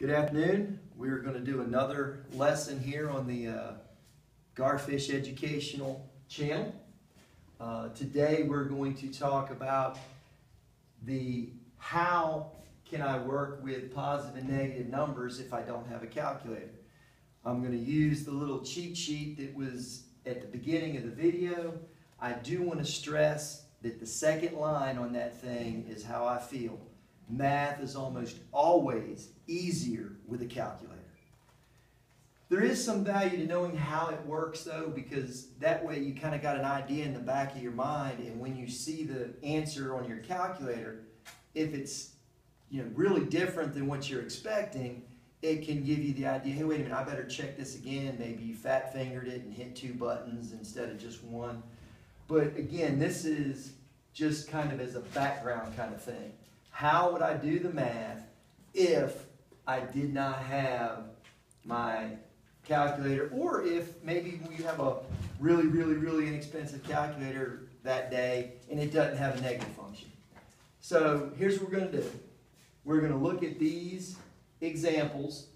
Good afternoon. We're going to do another lesson here on the uh, Garfish Educational Channel. Uh, today we're going to talk about the how can I work with positive and negative numbers if I don't have a calculator. I'm going to use the little cheat sheet that was at the beginning of the video. I do want to stress that the second line on that thing is how I feel. Math is almost always easier with a calculator. There is some value to knowing how it works though, because that way you kind of got an idea in the back of your mind, and when you see the answer on your calculator, if it's you know really different than what you're expecting, it can give you the idea, hey, wait a minute, I better check this again. Maybe you fat fingered it and hit two buttons instead of just one. But again, this is just kind of as a background kind of thing. How would I do the math if I did not have my calculator, or if maybe you have a really, really, really inexpensive calculator that day and it doesn't have a negative function. So here's what we're going to do. We're going to look at these examples,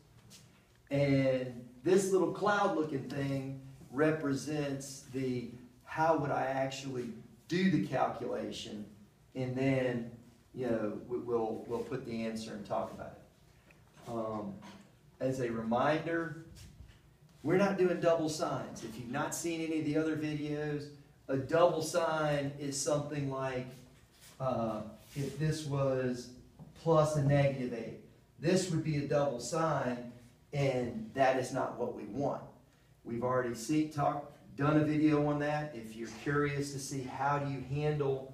and this little cloud looking thing represents the how would I actually do the calculation, and then you know we'll we'll put the answer and talk about it. Um, as a reminder, we're not doing double signs. If you've not seen any of the other videos, a double sign is something like uh, if this was plus a negative 8. This would be a double sign, and that is not what we want. We've already seen, talked, done a video on that. If you're curious to see how do you handle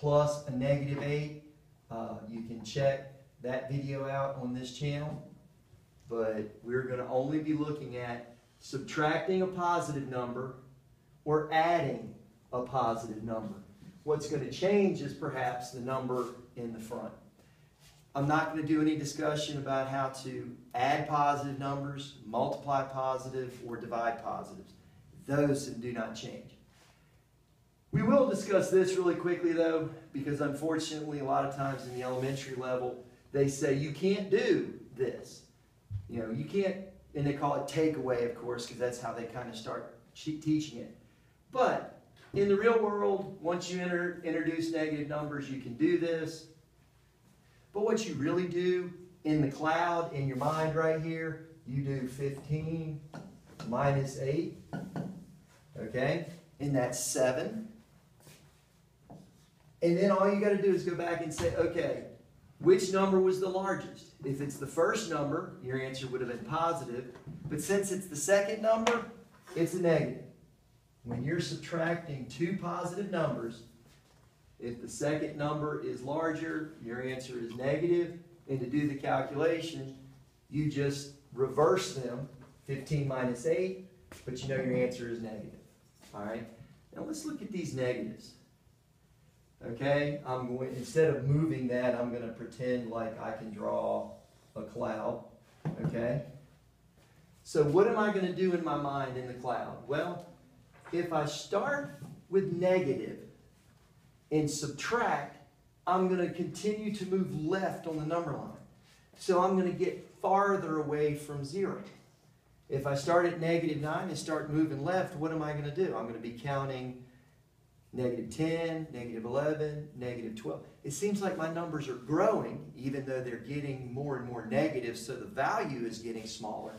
plus a negative 8, uh, you can check that video out on this channel. But we're going to only be looking at subtracting a positive number or adding a positive number. What's going to change is perhaps the number in the front. I'm not going to do any discussion about how to add positive numbers, multiply positive, or divide positives. Those do not change. We will discuss this really quickly though, because unfortunately a lot of times in the elementary level, they say you can't do this. You know, you can't, and they call it takeaway, of course, because that's how they kind of start teaching it. But in the real world, once you enter, introduce negative numbers, you can do this. But what you really do in the cloud, in your mind right here, you do 15 minus 8. Okay? And that's 7. And then all you got to do is go back and say, okay, which number was the largest? If it's the first number, your answer would have been positive. But since it's the second number, it's a negative. When you're subtracting two positive numbers, if the second number is larger, your answer is negative. And to do the calculation, you just reverse them, 15 minus 8, but you know your answer is negative. All right? Now let's look at these negatives. Okay, I'm going, instead of moving that, I'm going to pretend like I can draw a cloud. Okay? So what am I going to do in my mind in the cloud? Well, if I start with negative and subtract, I'm going to continue to move left on the number line. So I'm going to get farther away from zero. If I start at negative 9 and start moving left, what am I going to do? I'm going to be counting negative 10, negative 11, negative 12. It seems like my numbers are growing, even though they're getting more and more negative, so the value is getting smaller.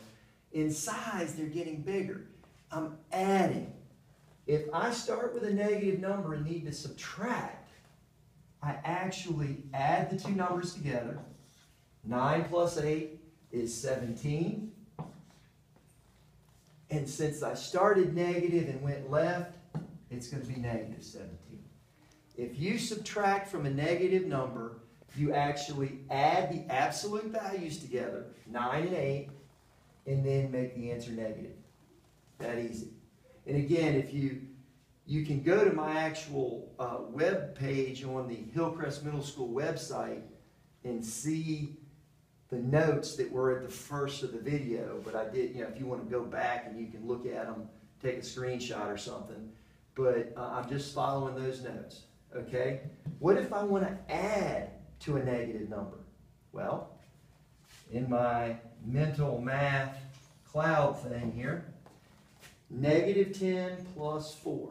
In size, they're getting bigger. I'm adding. If I start with a negative number and need to subtract, I actually add the two numbers together. 9 plus 8 is 17. And since I started negative and went left, it's going to be negative 17. If you subtract from a negative number, you actually add the absolute values together, 9 and 8, and then make the answer negative. That easy. And again, if you you can go to my actual uh, web page on the Hillcrest Middle School website and see the notes that were at the first of the video. But I did, you know, if you want to go back and you can look at them, take a screenshot or something but uh, I'm just following those notes. Okay? What if I want to add to a negative number? Well, in my mental math cloud thing here. Negative 10 plus 4.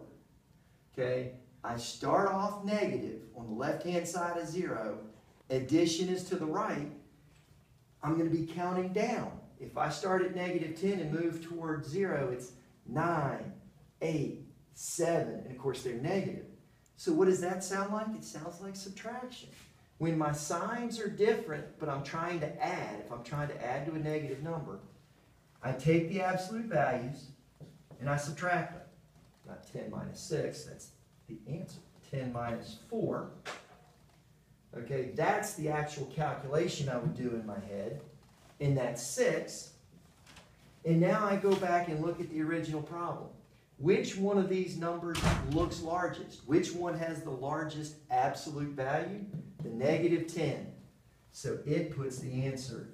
Okay, I start off negative on the left-hand side of 0. Addition is to the right. I'm going to be counting down. If I start at negative 10 and move towards 0, it's 9, 8, 7, and of course they're negative. So what does that sound like? It sounds like subtraction. When my signs are different, but I'm trying to add, if I'm trying to add to a negative number, I take the absolute values and I subtract them. Not 10 minus 6, that's the answer. 10 minus 4. Okay, that's the actual calculation I would do in my head. And that's 6. And now I go back and look at the original problem. Which one of these numbers looks largest? Which one has the largest absolute value? The negative 10. So it puts the answer,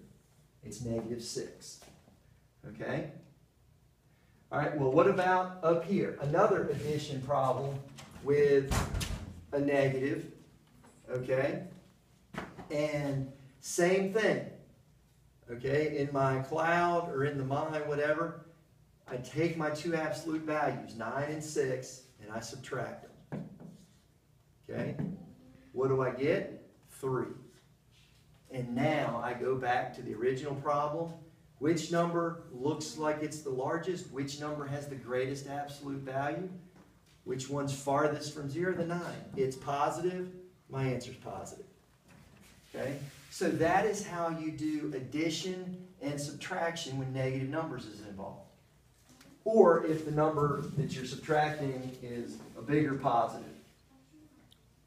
it's negative 6. Okay? All right, well, what about up here? Another addition problem with a negative, okay? And same thing, okay? In my cloud or in the mind, whatever, I take my two absolute values, 9 and 6, and I subtract them. Okay? What do I get? 3. And now I go back to the original problem. Which number looks like it's the largest? Which number has the greatest absolute value? Which one's farthest from 0? The 9. It's positive. My answer's positive. Okay? So that is how you do addition and subtraction when negative numbers is involved or if the number that you're subtracting is a bigger positive.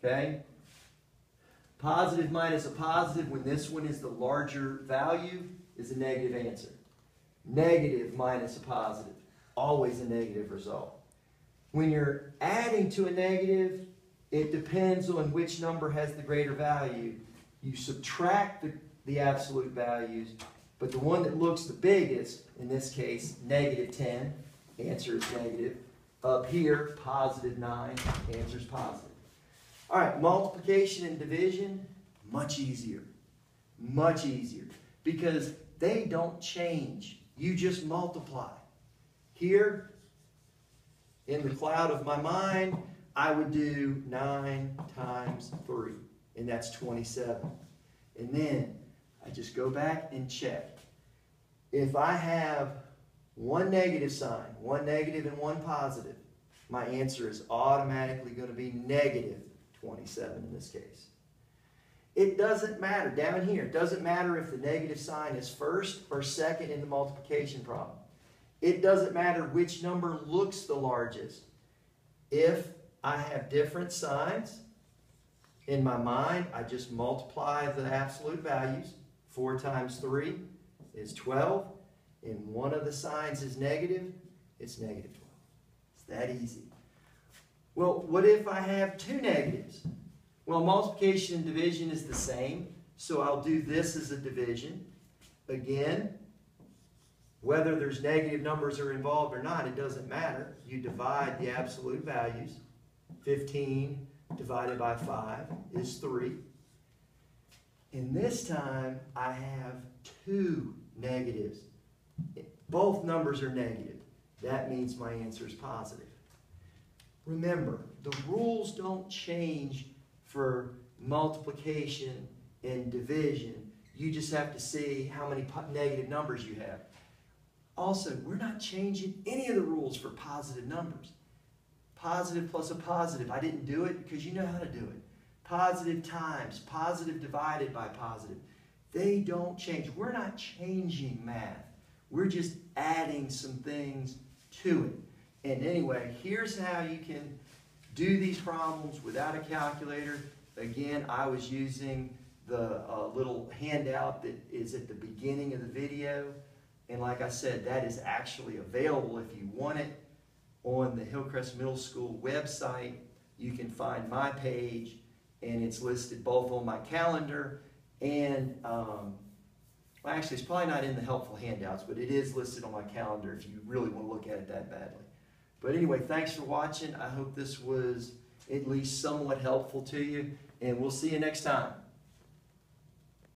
Okay? Positive minus a positive, when this one is the larger value, is a negative answer. Negative minus a positive, always a negative result. When you're adding to a negative, it depends on which number has the greater value. You subtract the, the absolute values, but the one that looks the biggest, in this case, negative 10, answer is negative. Up here, positive 9, answer is positive. All right, multiplication and division, much easier. Much easier. Because they don't change. You just multiply. Here, in the cloud of my mind, I would do 9 times 3, and that's 27. And then I just go back and check. If I have one negative sign, one negative and one positive, my answer is automatically going to be negative 27 in this case. It doesn't matter, down here, it doesn't matter if the negative sign is first or second in the multiplication problem. It doesn't matter which number looks the largest. If I have different signs, in my mind, I just multiply the absolute values. 4 times 3 is 12 and one of the signs is negative, it's negative 12. It's that easy. Well, what if I have two negatives? Well, multiplication and division is the same, so I'll do this as a division. Again, whether there's negative numbers are involved or not, it doesn't matter. You divide the absolute values. 15 divided by 5 is 3. And this time, I have two negatives. Both numbers are negative. That means my answer is positive. Remember, the rules don't change for multiplication and division. You just have to see how many negative numbers you have. Also, we're not changing any of the rules for positive numbers. Positive plus a positive. I didn't do it because you know how to do it. Positive times, positive divided by positive. They don't change. We're not changing math. We're just adding some things to it. And anyway, here's how you can do these problems without a calculator. Again, I was using the uh, little handout that is at the beginning of the video. And like I said, that is actually available if you want it on the Hillcrest Middle School website. You can find my page, and it's listed both on my calendar and um, well, actually, it's probably not in the helpful handouts, but it is listed on my calendar if you really want to look at it that badly. But anyway, thanks for watching. I hope this was at least somewhat helpful to you, and we'll see you next time.